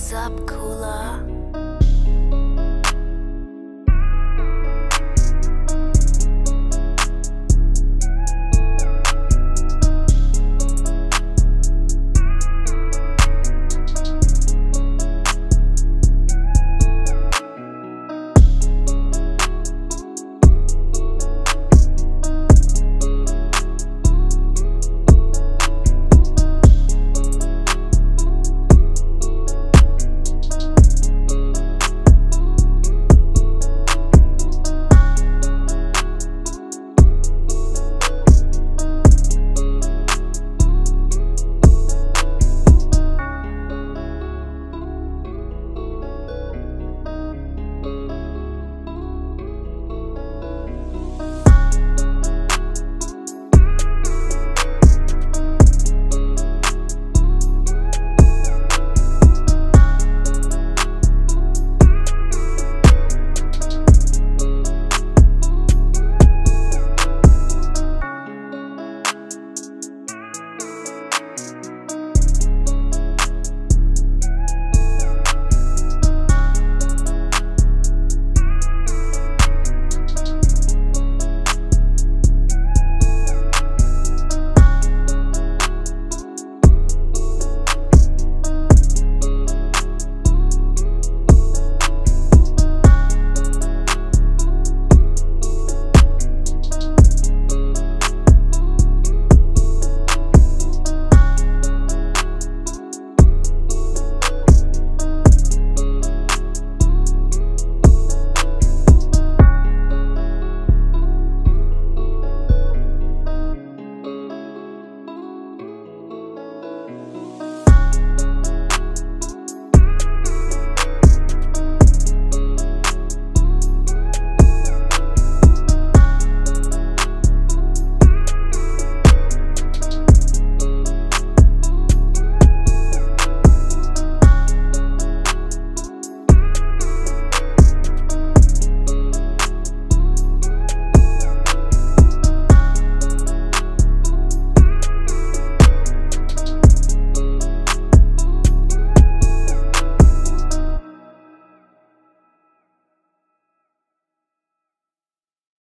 What's up, cooler?